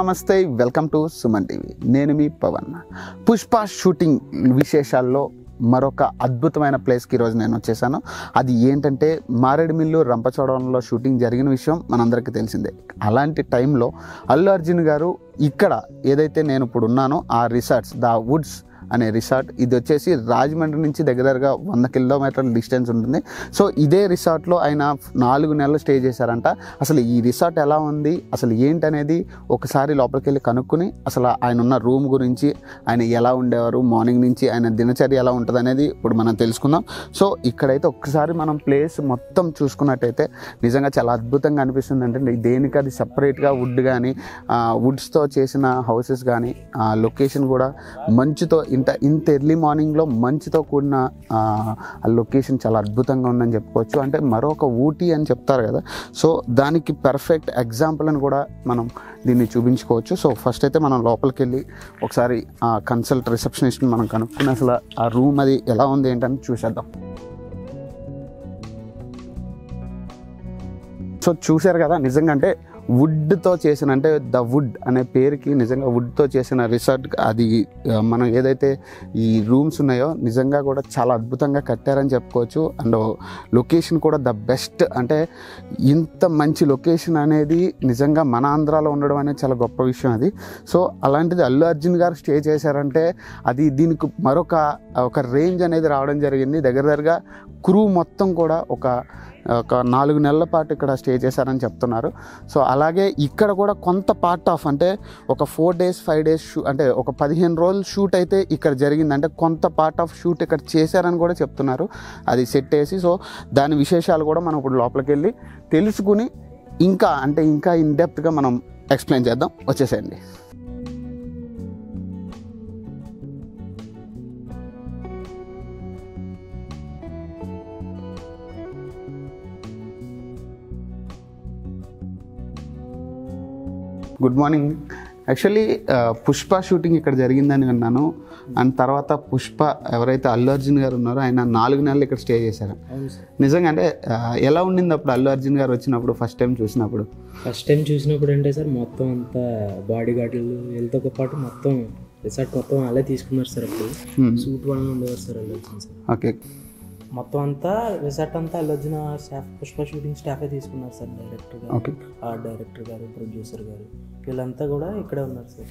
నమస్తే welcome to Suman TV. నేను మీ పవన్. పుష్ప షూటింగ్ విశేషాల్లో మరొక అద్భుతమైన ప్లేస్కి ఈరోజు నేను వచ్చేసాను. అది ఏంటంటే మారేడుమిల్లు రంపచోడవరంలో షూటింగ్ జరిగిన విషయం మనందరికీ తెలిసిందే. అలాంటి టైంలో అల్లు అర్జున్ గారు ఇక్కడ ఏదైతే నేను ఇప్పుడు ఉన్నానో ఆ రిసార్ట్స్ ద వుడ్స్ అనే రిసార్ట్. ఇది వచ్చేసి రాజమండ్రి నుంచి దగ్గర దగ్గరగా వంద కిలోమీటర్ల డిస్టెన్స్ ఉంటుంది. సో ఇదే రిసార్ట్లో ఆయన నాలుగు నెలలు స్టే చేశారంట. అసలు ఈ రిసార్ట్ ఎలా ఉంది? అసలు ఏంటనేది ఒకసారి లోపలికి వెళ్ళి కనుక్కుని అసలు ఆయన ఉన్న రూమ్ గురించి ఆయన ఎలా ఉండేవారు మార్నింగ్ నుంచి ఆయన దినచర్య ఎలా ఉంటుంది అనేది ఇప్పుడు మనం తెలుసుకుందాం. సో ఇక్కడైతే ఒక్కసారి మనం ప్లేస్ మొత్తం చూసుకున్నట్టయితే నిజంగా చాలా అద్భుతంగా అనిపిస్తుంది. అంటే దేనికి అది సపరేట్గా వుడ్ కానీ వుడ్స్తో చేసిన హౌసెస్ కానీ లొకేషన్ కూడా మంచుతో ఇంత ఇంత ఎర్లీ మార్నింగ్లో మంచుతో కూడిన ఆ లొకేషన్ చాలా అద్భుతంగా ఉందని చెప్పుకోవచ్చు. అంటే మరొక ఊటీ అని చెప్తారు కదా. సో దానికి పర్ఫెక్ట్ ఎగ్జాంపుల్ అని కూడా మనం దీన్ని చూపించుకోవచ్చు. సో ఫస్ట్ అయితే మనం లోపలికి వెళ్ళి ఒకసారి ఆ కన్సల్ట్ రిసెప్షనిస్ట్ని మనం కనుక్కుని అసలు ఆ రూమ్ అది ఎలా ఉంది ఏంటని చూసేద్దాం. సో చూశారు కదా నిజంగా అంటే వుడ్తో చేసిన అంటే ద వుడ్ అనే పేరుకి నిజంగా వుడ్తో చేసిన రిసార్ట్ అది మనం ఏదైతే ఈ రూమ్స్ ఉన్నాయో నిజంగా కూడా చాలా అద్భుతంగా కట్టారని చెప్పుకోవచ్చు. అండ్ లొకేషన్ కూడా ద బెస్ట్ అంటే ఇంత మంచి లొకేషన్ అనేది నిజంగా మన ఆంధ్రాలో ఉండడం అనేది చాలా గొప్ప విషయం అది. సో అలాంటిది అల్లు అర్జున్ గారు స్టే చేశారంటే అది దీనికి మరొక ఒక రేంజ్ అనేది రావడం జరిగింది. దగ్గర దగ్గరగా క్రూ మొత్తం కూడా ఒక ఒక నాలుగు నెలల పాటు ఇక్కడ స్టే చేశారని చెప్తున్నారు. సో అలాగే ఇక్కడ కూడా కొంత పార్ట్ ఆఫ్ అంటే ఒక four days five days shoot అంటే ఒక పదిహేను రోజులు షూట్ అయితే ఇక్కడ జరిగింది అంటే కొంత పార్ట్ ఆఫ్ షూట్ ఇక్కడ చేశారని కూడా చెప్తున్నారు. అది సెట్ వేసి సో దాని విశేషాలు కూడా మనం ఇప్పుడు లోపలికి వెళ్ళి తెలుసుకుని ఇంకా అంటే ఇంకా ఇన్ డెప్త్గా మనం ఎక్స్ప్లెయిన్ చేద్దాం. వచ్చేసేయండి. Good morning. Actually Pushpa shooting ఇక్కడ జరిగిందని విన్నాను. అండ్ తర్వాత పుష్ప ఎవరైతే అల్లు అర్జున్ గారు ఉన్నారో ఆయన నాలుగు నెలలు ఇక్కడ స్టే చేశారు. నిజంగా అంటే ఎలా ఉండింది అప్పుడు అల్లు అర్జున్ గారు వచ్చినప్పుడు ఫస్ట్ టైం చూసినప్పుడు? ఫస్ట్ టైం చూసినప్పుడు అంటే సార్ మొత్తం అంతా బాడీ గార్డులు వీళ్ళతో పాటు మొత్తం రిసార్ట్ మొత్తం అలా తీసుకున్నారు సార్ అప్పుడు. Hmm. సూట్ వాళ్ళని ఉండేవారు sir Allu Arjun sir. Okay మొత్తం అంతా రిసార్ట్ అంతా అల్లు అర్జున్ స్టాఫ్ పుష్ప షూటింగ్ స్టాఫే తీసుకున్నారు sir director garu. Okay. Art director garu producer garu. వీళ్ళంతా కూడా ఇక్కడే ఉన్నారు సార్.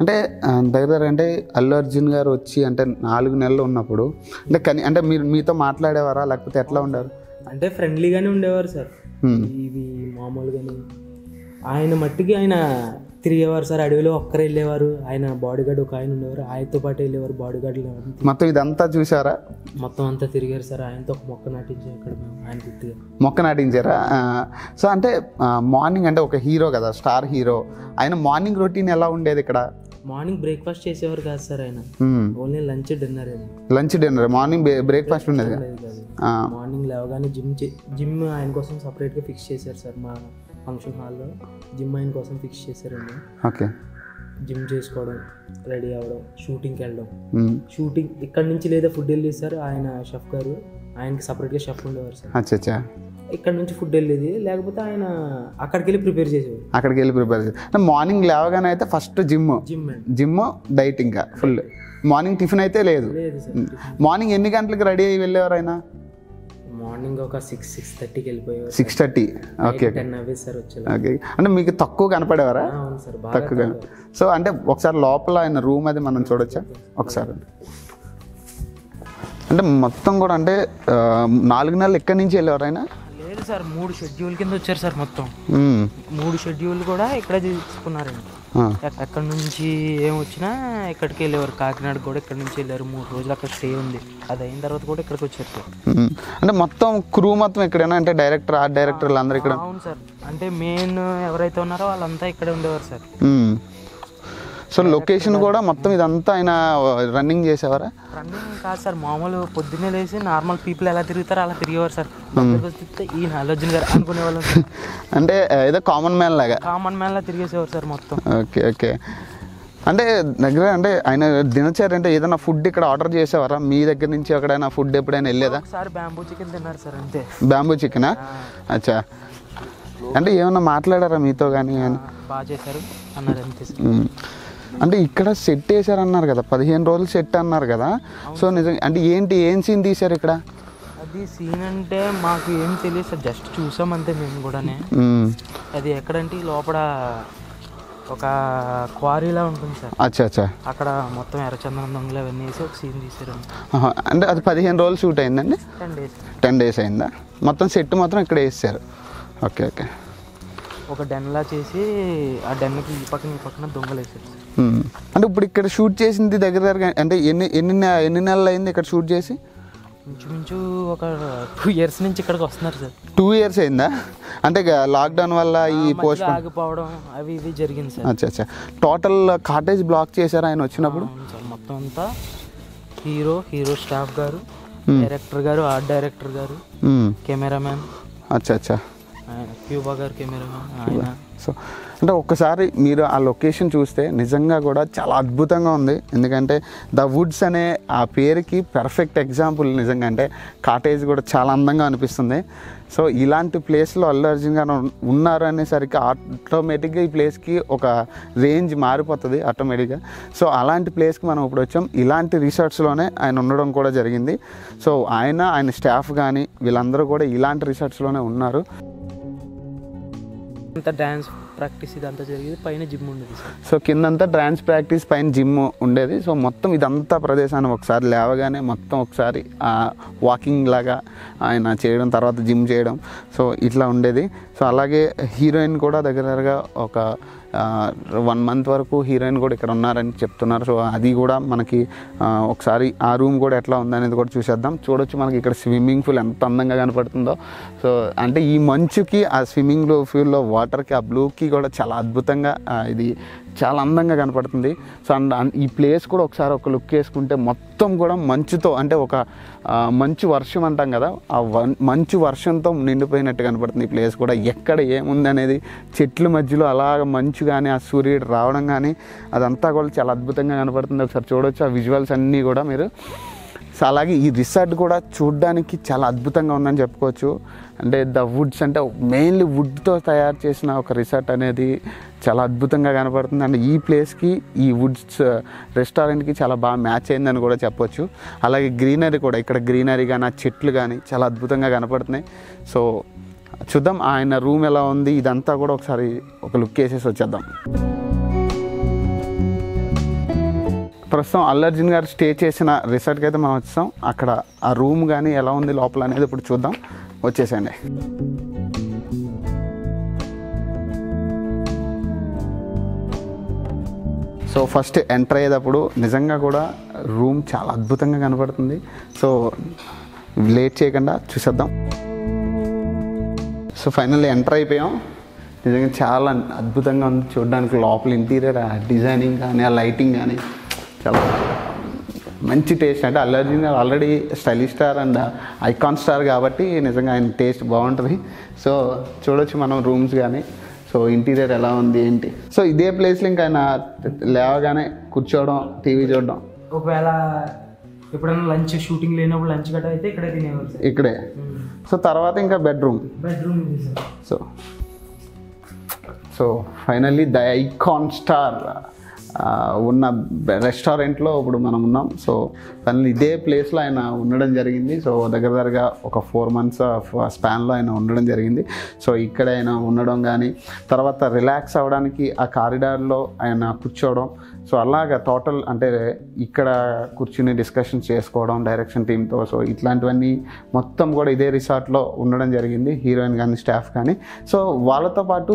అంటే దగ్గర దగ్గర అంటే అల్లు అర్జున్ గారు వచ్చి అంటే నాలుగు నెలలు ఉన్నప్పుడు అంటే కని అంటే మీరు మీతో మాట్లాడేవారా? లేకపోతే ఎట్లా ఉండేవారు? అంటే ఫ్రెండ్లీగానే ఉండేవారు సార్. ఇవి మామూలుగానే. ఆయన మట్టికి ఆయన తిరిగేవారు సార్ అడవిలో ఒక్కరే వెళ్ళేవారు. ఆయన బాడీ గార్డ్ ఒక ఆయన ఉండేవారు. ఆయనతో పాటు వెళ్ళేవారు బాడీ గార్డులు మొత్తం ఇదంతా చూసారా మొత్తం అంతా తిరిగారు సార్. ఆయనతో ఒక మొక్క నాటించాం ఇక్కడ మేము ఆయన గుర్తుగా. మొక్క నాటించారా? సో అంటే మార్నింగ్ అంటే ఒక హీరో కదా స్టార్ హీరో ఆయన మార్నింగ్ రొటీన్ ఎలా ఉండేది ఇక్కడ? మార్నింగ్ బ్రేక్ఫాస్ట్ చేసేవారు కాదు సార్ ఆయన. Only lunch dinner lunch dinner morning breakfast ఉండేది మార్నింగ్ లేవగానే జిమ్ జిమ్ ఆయన కోసం సపరేట్గా ఫిక్స్ చేశారు సార్ మా ఫంక్షన్ హాల్లో జిమ్ ఆయన కోసం ఫిక్స్ చేశారండి. ఓకే. జిమ్ చేసుకోవడం రెడీ అవ్వడం షూటింగ్కి వెళ్ళడం. షూటింగ్ ఇక్కడ నుంచి లేదా ఫుడ్ వెళ్ళేది సార్ ఆయన షెఫ్ గారు. ఆయనకి సపరేట్గా షెఫ్ ఉండేవారు సార్. ఇక్కడ నుంచి ఫుడ్ వెళ్ళేది లేకపోతే ఆయన అక్కడికి వెళ్ళి ప్రిపేర్ చేసేవారు. అక్కడికి వెళ్ళి ప్రిపేర్ చేసి మార్నింగ్ లేవగానే అయితే first gym. Gym gym diet ఇంకా ఫుల్. మార్నింగ్ టిఫిన్ అయితే లేదు. మార్నింగ్ ఎన్ని గంటలకు రెడీ అయ్యి వెళ్ళేవారు ఆయన? మార్నింగ్ ఒక సిక్స్ సిక్స్ థర్టీకి వెళ్ళిపోయేవారు six thirty. Okay ten hours sir okay. అంటే మీకు తక్కువ కనపడేవారా? అవును సార్ బాగా తక్కువగా. సో అంటే ఒకసారి లోపల ఆయన రూమ్ అది మనం చూడొచ్చా? ఒకసారి. అంటే మొత్తం కూడా అంటే నాలుగు నెలలు ఎక్కడి నుంచి వెళ్ళేవారు ఆయన? లేదు సార్ మూడు షెడ్యూల్ కింద వచ్చారు సార్ మొత్తం. మూడు షెడ్యూల్ కూడా ఇక్కడే తీసుకున్నారండి. ఎక్కడి నుంచి ఏం వచ్చినా ఇక్కడికి వెళ్ళేవారు? కాకినాడ కూడా ఇక్కడ నుంచి వెళ్ళారు. మూడు రోజులు అక్కడ స్టే ఉంది. అది అయిన తర్వాత కూడా ఇక్కడికి వచ్చారు. అంటే మొత్తం క్రూ మొత్తం ఇక్కడేనా అంటే డైరెక్టర్ ఆర్ట్ డైరెక్టర్లు అందరు ఇక్కడ? అవును సార్. అంటే మెయిన్ ఎవరైతే ఉన్నారో వాళ్ళంతా ఇక్కడే ఉండేవారు సార్. సో లొకేషన్ కూడా మొత్తం ఇదంతా ఆయన రన్నింగ్ చేసేవారా? రన్నింగ్ కాదు సార్ మామూలు పొద్దున్నే లేచి నార్మల్ పీపుల్ ఎలా తిరుగుతారో అలా తిరిగేవారు సార్. ఈ అర్జున్ గారు అనుకునేవాళ్ళం సార్. అంటే ఏదో కామన్ మ్యాన్ లాగా? కామన్ మ్యాన్ లా తిరిగేసేవారు సార్ మొత్తం. Okay okay. అంటే దగ్గర అంటే ఆయన దినచర్య అంటే ఏదైనా ఫుడ్ ఇక్కడ ఆర్డర్ చేసేవారా? మీ దగ్గర నుంచి ఎక్కడైనా ఫుడ్ ఎప్పుడైనా వెళ్ళేదా? ఒకసారి బ్యాంబూ చికెన్ తిన్నారు సార్ అంతే. బ్యాంబూ చికెనా అచ్చా. అంటే ఏమన్నా మాట్లాడారా మీతో కానీ బాగా చేశారు అన్నారు అంతే సార్. అంటే ఇక్కడ సెట్ వేసారు అన్నారు కదా పదిహేను రోజులు సెట్ అన్నారు కదా. సో నిజంగా అంటే ఏంటి ఏం సీన్ తీశారు ఇక్కడ? అది సీన్ అంటే మాకు ఏం తెలియదు సార్ జస్ట్ చూసాం అంతే మేము కూడానే. అది ఎక్కడంటే లోపల ఒక క్వారీలా ఉంటుంది సార్. అచ్చా అచ్చా. అక్కడ మొత్తం ఎర్రచందనం దొంగలు అవన్నీ వేసి ఒక సీన్ తీసారు. అంటే అది పదిహేను రోజులు షూట్ అయిందండి? టెన్ డేస్ టెన్ డేస్ అయిందా? మొత్తం సెట్ మాత్రం ఇక్కడ వేసారు. Okay okay. ఒక డెన్లా చేసి ఆ డెన్కి ఈ పక్కన ఈ పక్కన దొంగలు వేసారు. అంటే ఇప్పుడు ఇక్కడ షూట్ చేసింది దగ్గర దగ్గర అంటే ఎన్ని ఎన్ని ఎన్ని నెలలు అయింది ఇక్కడ షూట్ చేసి? ఇంచుమించు ఒక టూ ఇయర్స్ నుంచి ఇక్కడికి వస్తున్నారు సార్. టూ ఇయర్స్ అయిందా? అంటే లాక్డౌన్ వల్ల ఈ పోస్ట్ ఆగిపోవడం అవి ఇవి జరిగింది సార్. అచ్చా అచ్చా. టోటల్ కాటేజ్ బ్లాక్ చేశారు ఆయన వచ్చినప్పుడు? మొత్తం అంతా hero hero staff garu director garu art director garu. Cameraman. అచ్చా అచ్చా. ఆయన క్యూబా ఆయన. సో అంటే ఒక్కసారి మీరు ఆ లొకేషన్ చూస్తే నిజంగా కూడా చాలా అద్భుతంగా ఉంది. ఎందుకంటే ద వుడ్స్ అనే ఆ పేరుకి పర్ఫెక్ట్ ఎగ్జాంపుల్ నిజంగా అంటే కాటేజ్ కూడా చాలా అందంగా అనిపిస్తుంది. సో ఇలాంటి ప్లేస్లో అల్లు అర్జున్ గారు ఉన్నారు అనేసరికి ఆటోమేటిక్గా ఈ ప్లేస్కి ఒక రేంజ్ మారిపోతుంది ఆటోమేటిక్గా సో అలాంటి ప్లేస్కి మనం ఇప్పుడు వచ్చాం. ఇలాంటి రిసార్ట్స్లోనే ఆయన ఉండడం కూడా జరిగింది. సో ఆయన ఆయన స్టాఫ్ కానీ వీళ్ళందరూ కూడా ఇలాంటి రిసార్ట్స్లోనే ఉన్నారు. అంతా డ్యాన్స్ ప్రాక్టీస్ ఇదంతా జరిగేది పైన జిమ్ ఉండేది సో కిందంతా డ్యాన్స్ ప్రాక్టీస్ పైన జిమ్ ఉండేది. సో మొత్తం ఇదంతా ప్రదేశాన్ని ఒకసారి లేవగానే మొత్తం ఒకసారి వాకింగ్ లాగా ఆయన చేయడం తర్వాత జిమ్ చేయడం. సో ఇట్లా ఉండేది. సో అలాగే హీరోయిన్ కూడా దగ్గర దగ్గరగా ఒక వన్ మంత్ వరకు హీరోయిన్ కూడా ఇక్కడ ఉన్నారని చెప్తున్నారు. సో అది కూడా మనకి ఒకసారి ఆ రూమ్ కూడా ఎట్లా ఉందనేది కూడా చూసేద్దాం. చూడొచ్చు మనకి ఇక్కడ స్విమ్మింగ్ పూల్ ఎంత అందంగా కనపడుతుందో. సో అంటే ఈ మంచుకి ఆ స్విమ్మింగ్ పూల్లో వాటర్కి ఆ బ్లూకి కూడా చాలా అద్భుతంగా ఇది చాలా అందంగా కనపడుతుంది. సో అండ్ ఈ ప్లేస్ కూడా ఒకసారి ఒక లుక్ వేసుకుంటే మొత్తం కూడా మంచుతో అంటే ఒక మంచు వర్షం అంటాం కదా ఆ వన్- మంచు వర్షంతో నిండిపోయినట్టు కనపడుతుంది ఈ ప్లేస్ కూడా. ఎక్కడ ఏముంది అనేది చెట్ల మధ్యలో అలాగ మంచు కానీ ఆ సూర్యుడు రావడం కానీ అదంతా కూడా చాలా అద్భుతంగా కనపడుతుంది. ఒకసారి చూడొచ్చు ఆ విజువల్స్ అన్నీ కూడా మీరు. సో అలాగే ఈ రిసార్ట్ కూడా చూడడానికి చాలా అద్భుతంగా ఉందని చెప్పుకోవచ్చు. అంటే ద వుడ్స్ అంటే మెయిన్లీ వుడ్తో తయారు చేసిన ఒక రిసార్ట్ అనేది చాలా అద్భుతంగా కనపడుతుంది. అండ్ ఈ ప్లేస్కి ఈ వుడ్స్ రెస్టారెంట్కి చాలా బాగా మ్యాచ్ అయిందని కూడా చెప్పొచ్చు. అలాగే గ్రీనరీ కూడా ఇక్కడ గ్రీనరీ కానీ ఆ చెట్లు కానీ చాలా అద్భుతంగా కనపడుతున్నాయి. సో చూద్దాం ఆయన రూమ్ ఎలా ఉంది ఇదంతా కూడా ఒకసారి ఒక లుక్ వేసేసి వచ్చేద్దాం. ప్రస్తుతం అల్లు అర్జున్ గారు స్టే చేసిన రిసార్ట్కి అయితే మనం వచ్చాం అక్కడ ఆ రూమ్ కానీ ఎలా ఉంది లోపల అనేది ఇప్పుడు చూద్దాం. వచ్చేసండి సో ఫస్ట్ ఎంటర్ అయ్యేటప్పుడు నిజంగా కూడా రూమ్ చాలా అద్భుతంగా కనపడుతుంది. సో లేట్ చేయకుండా చూసేద్దాం. సో ఫైనల్లీ ఎంటర్ అయిపోయాం. నిజంగా చాలా అద్భుతంగా ఉంది చూడడానికి. లోపల ఇంటీరియర్ ఆ డిజైనింగ్ కానీ ఆ లైటింగ్ కానీ. చాలా మంచి టేస్ట్ అంటే Allu Arjun garu already stylish star and icon star కాబట్టి నిజంగా ఆయన టేస్ట్ బాగుంటుంది. సో చూడొచ్చు మనం రూమ్స్ కానీ సో ఇంటీరియర్ ఎలా ఉంది ఏంటి? సో ఇదే ప్లేస్లో ఇంకా ఆయన లేవగానే కూర్చోవడం టీవీ చూడడం. ఒకవేళ ఎప్పుడైనా లంచ్ షూటింగ్ లేనప్పుడు లంచ్ గట్రా అయితే ఇక్కడే తినేవారు సార్ ఇక్కడే సో తర్వాత ఇంకా bedroom bedroom so so finally the icon star ఉన్న రెస్టారెంట్లో ఇప్పుడు మనం ఉన్నాం. సో ఫైనల్ ఇదే ప్లేస్లో ఆయన ఉండడం జరిగింది. సో దగ్గర దగ్గరగా ఒక ఫోర్ మంత్స్ స్పాన్లో ఆయన ఉండడం జరిగింది. సో ఇక్కడ ఆయన ఉండడం కానీ తర్వాత రిలాక్స్ అవ్వడానికి ఆ కారిడార్లో ఆయన కూర్చోవడం సో అలాగా టోటల్ అంటే ఇక్కడ కూర్చుని డిస్కషన్ చేసుకోవడం డైరెక్షన్ టీంతో సో ఇట్లాంటివన్నీ మొత్తం కూడా ఇదే రిసార్ట్లో ఉండడం జరిగింది హీరోయిన్ కానీ స్టాఫ్ కానీ. సో వాళ్ళతో పాటు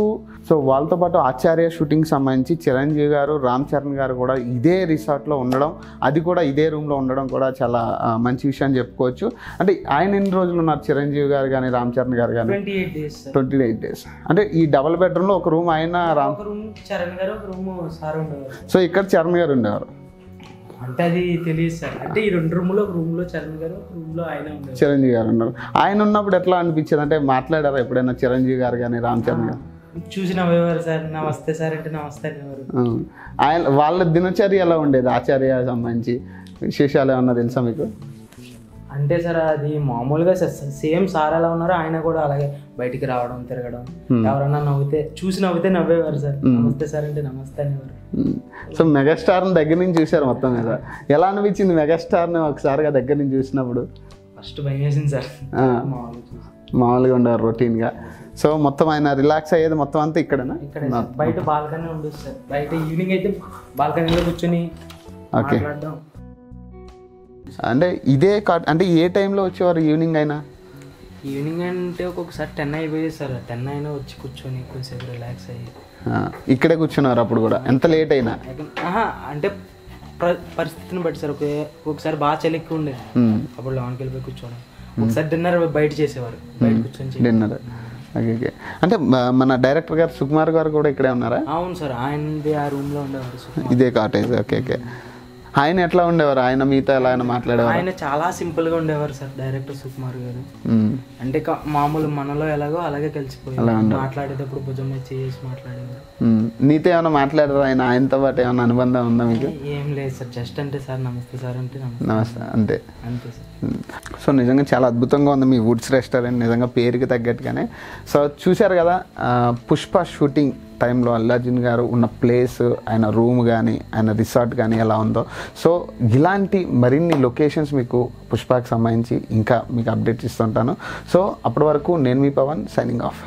సో వాళ్ళతో పాటు ఆచార్య షూటింగ్ సంబంధించి చిరంజీవి గారు రామ్ చరణ్ గారు కూడా ఇదే రిసార్ట్లో ఉండడం అది కూడా ఇదే రూమ్లో ఉండడం కూడా చాలా మంచి విషయం అని చెప్పుకోవచ్చు. అంటే ఆయన ఎన్ని రోజులు ఉన్నారు? చిరంజీవి గారు కానీ రామ్ చరణ్ గారు కానీ? ట్వంటీ ఎయిట్ డేస్ అంటే ఈ డబల్ బెడ్రూమ్లో ఒక రూమ్ ఆయన రామ్ రూమ్ చరణ్ గారు చరణ్ గారు ఉండేవారు అంటే అది తెలియదు సార్. అంటే ఈ రెండు రూమ్లో ఒక రూమ్లో చరణ్ గారు ఒక రూమ్లో ఆయన చిరంజీవి గారు ఉన్నారు. ఆయన ఉన్నప్పుడు ఎట్లా అనిపించేది? అంటే మాట్లాడారా ఎప్పుడైనా చిరంజీవి గారు కానీ రామ్ చరణ్ గారు? చూసి నవ్వేవారు సార్ నమస్తే సార్ అంటే నమస్తే అనేవారు. ఆయన వాళ్ళ దినచర్య ఎలా ఉండేది? ఆచార్య సంబంధించి విశేషాలు ఏమన్నా తెలుసా మీకు? అంటే సార్ అది మామూలుగా సేమ్ సార్ ఎలా ఉన్నారో ఆయన కూడా అలాగే. బయటికి రావడం తిరగడం. ఎవరన్నా నవ్వుతే చూసి నవ్వుతే నవ్వేవారు సార్. నమస్తే సార్ అంటే నమస్తే అనేవారు. సో మెగాస్టార్ని దగ్గర నుంచి చూశారు మొత్తం మీద. ఎలా అనిపించింది మెగాస్టార్ని ఒకసారిగా దగ్గర నుంచి చూసినప్పుడు? ఫస్ట్ భయం వేసింది సార్. మామూలుగా ఉండేవారు రొటీన్గా. సో మొత్తం ఆయన రిలాక్స్ అయ్యేది మొత్తం అంతా ఇక్కడనా? ఇక్కడే బయట బాల్కనీ ఉండదు సార్. బయట ఈవినింగ్ అయితే బాల్కనీలో కూర్చొని ఓకే. అంటే ఇదే కా అంటే ఏ టైంలో వచ్చేవారు ఈవినింగ్ అయినా? ఈవినింగ్ అంటే ఒక్కొక్కసారి టెన్ అయిపోయేది సార్. టెన్ అయినా వచ్చి కూర్చొని కొంచెంసేపు రిలాక్స్ అయ్యి. ఇక్కడే కూర్చున్నారు అప్పుడు కూడా. ఎంత లేట్ అయినా? అంటే ప్ర- పరిస్థితిని బట్టి సార్. ఒకే ఒకసారి బాగా చలి ఎక్కువ ఉండేది. అప్పుడు లోనికి వెళ్ళిపోయి కూర్చోవడం. ఒకసారి డిన్నర్ బయట చేసేవారు. బయట కూర్చొని డిన్నర్ ఓకే అంటే మన డైరెక్టర్ గారు సుకుమార్ గారు కూడా ఇక్కడే ఉన్నారా? అవును సార్. ఆయనది ఆ రూమ్లో ఉండేవారు. ఇదే కాటేజ్ ఓకే ఓకే ఆయన ఎట్లా ఉండేవారు? ఆయన మీతో ఎలా ఆయన మాట్లాడేవారు? ఆయన చాలా సింపుల్గా ఉండేవారు సార్ డైరెక్టర్ సుకుమార్ గారు. అంటే మామూలు మనలో ఎలాగో అలాగే కలిసిపోయారు. మాట్లాడేటప్పుడు భుజం చేసి మాట్లాడేవారు. నీతో ఏమైనా మాట్లాడారు? ఆయన ఆయనతో పాటు ఏమైనా అనుబంధం ఉందా మీకు? ఏం లేదు సార్ జస్ట్ అంటే సార్ నమస్తే సార్ అంటే నమస్తే. అంతే. అంతే సార్. సో నిజంగా చాలా అద్భుతంగా ఉంది మీ వుడ్స్ రెస్టారెంట్ నిజంగా పేరుకి తగ్గట్టుగానే. సో చూశారు కదా పుష్ప షూటింగ్ టైంలో అల్లు గారు ఉన్న ప్లేస్ ఆయన రూమ్ కానీ ఆయన రిసార్ట్ కానీ ఎలా ఉందో. సో ఇలాంటి మరిన్ని లొకేషన్స్ మీకు పుష్పకి సంబంధించి ఇంకా మీకు అప్డేట్స్ ఇస్తుంటాను. సో అప్పటి వరకు నేను మీ పవన్ సైనింగ్ ఆఫ్